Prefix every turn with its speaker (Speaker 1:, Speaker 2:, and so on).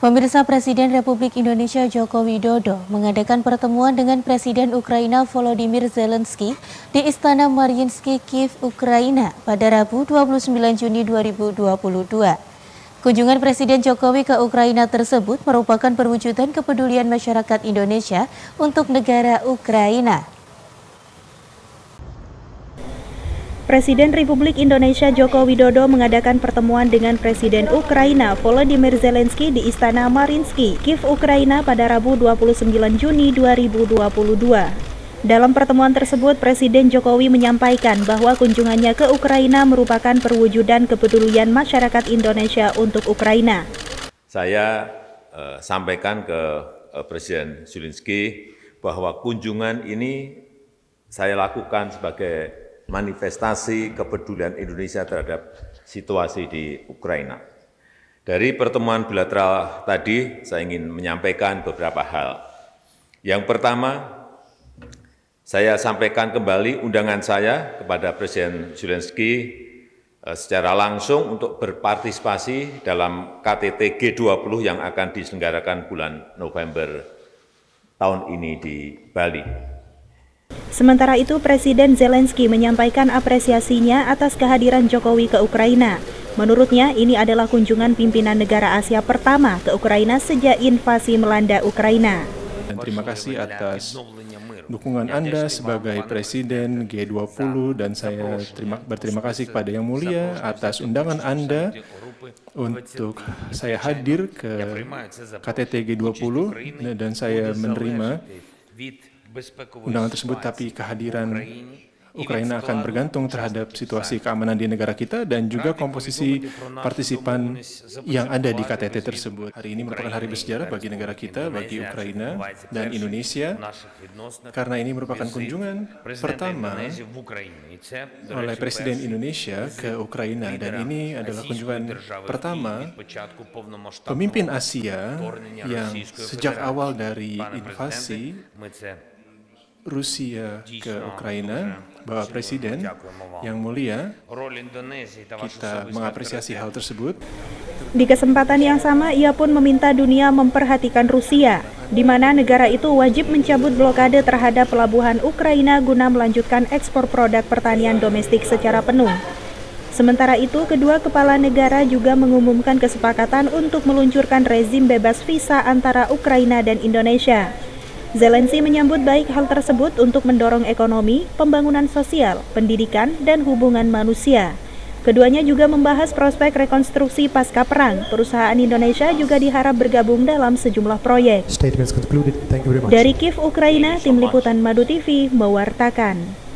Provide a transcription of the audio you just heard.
Speaker 1: Pemirsa Presiden Republik Indonesia Joko Widodo mengadakan pertemuan dengan Presiden Ukraina Volodymyr Zelensky di Istana Mariinsky, Kiev, Ukraina pada Rabu 29 Juni 2022. Kunjungan Presiden Jokowi ke Ukraina tersebut merupakan perwujudan kepedulian masyarakat Indonesia untuk negara Ukraina.
Speaker 2: Presiden Republik Indonesia Joko Widodo mengadakan pertemuan dengan Presiden Ukraina Volodymyr Zelensky di Istana Mariinsky, Kiev, Ukraina pada Rabu 29 Juni 2022. Dalam pertemuan tersebut, Presiden Jokowi menyampaikan bahwa kunjungannya ke Ukraina merupakan perwujudan kepedulian masyarakat Indonesia untuk Ukraina.
Speaker 3: Saya uh, sampaikan ke uh, Presiden Zelensky bahwa kunjungan ini saya lakukan sebagai manifestasi kepedulian Indonesia terhadap situasi di Ukraina. Dari pertemuan bilateral tadi, saya ingin menyampaikan beberapa hal. Yang pertama, saya sampaikan kembali undangan saya kepada Presiden Zelensky eh, secara langsung untuk berpartisipasi dalam KTT G20 yang akan diselenggarakan bulan November tahun ini di Bali.
Speaker 2: Sementara itu, Presiden Zelensky menyampaikan apresiasinya atas kehadiran Jokowi ke Ukraina. Menurutnya, ini adalah kunjungan pimpinan negara Asia pertama ke Ukraina sejak invasi melanda Ukraina.
Speaker 4: Dan terima kasih atas dukungan Anda sebagai Presiden G20 dan saya terima, berterima kasih kepada Yang Mulia atas undangan Anda untuk saya hadir ke KTT G20 dan saya menerima undangan tersebut, tapi kehadiran Ukraina akan bergantung terhadap situasi keamanan di negara kita dan juga komposisi partisipan yang ada di KTT tersebut. Hari ini merupakan hari bersejarah bagi negara kita, bagi Ukraina dan Indonesia, karena ini merupakan kunjungan pertama oleh Presiden Indonesia ke Ukraina, dan ini adalah kunjungan pertama pemimpin Asia yang sejak awal dari invasi Rusia ke Ukraina, Bapak Presiden yang mulia, kita mengapresiasi hal tersebut.
Speaker 2: Di kesempatan yang sama, ia pun meminta dunia memperhatikan Rusia, di mana negara itu wajib mencabut blokade terhadap pelabuhan Ukraina guna melanjutkan ekspor produk pertanian domestik secara penuh. Sementara itu, kedua kepala negara juga mengumumkan kesepakatan untuk meluncurkan rezim bebas visa antara Ukraina dan Indonesia. Zelensky menyambut baik hal tersebut untuk mendorong ekonomi, pembangunan sosial, pendidikan, dan hubungan manusia. Keduanya juga membahas prospek rekonstruksi pasca perang. Perusahaan Indonesia juga diharap bergabung dalam sejumlah proyek. Dari Kiev, Ukraina, Tim Liputan Madu TV mewartakan.